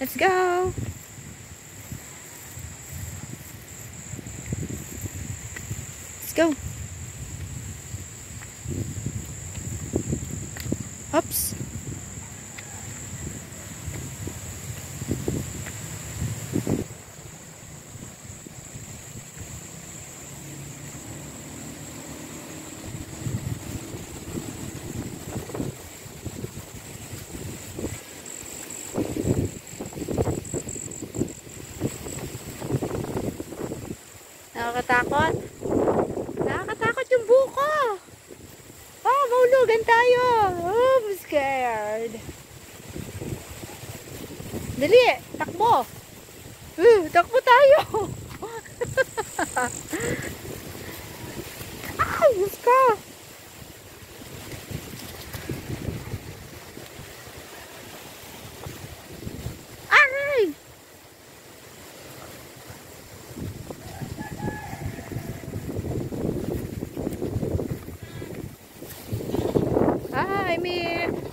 Let's go! Let's go! Oops! Nakakatakot. Nakakatakot yung buko. Oh, maulugan tayo. Oh, I'm scared. Dali, takbo. Uh, takbo tayo. time here.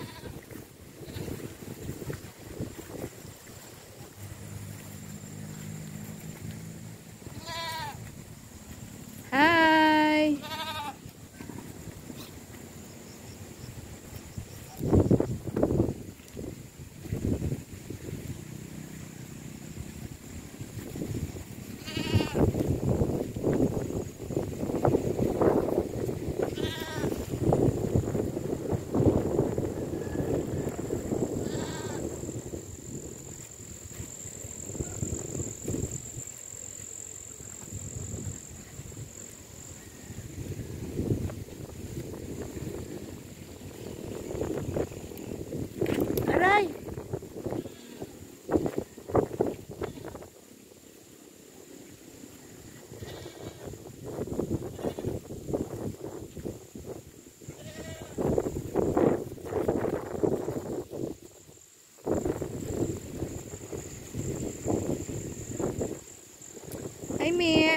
Ay, Mi.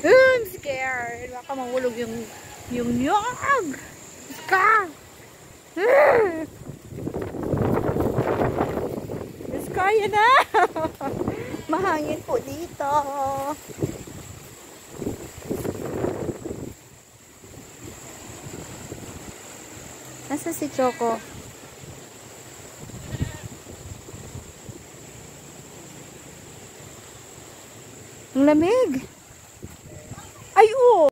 I'm scared. Baka mahulog yung yung nyog. Ska. Ska, yan na. Mahangin po dito. Nasa si Choco? Ang lamig. Ay, oo.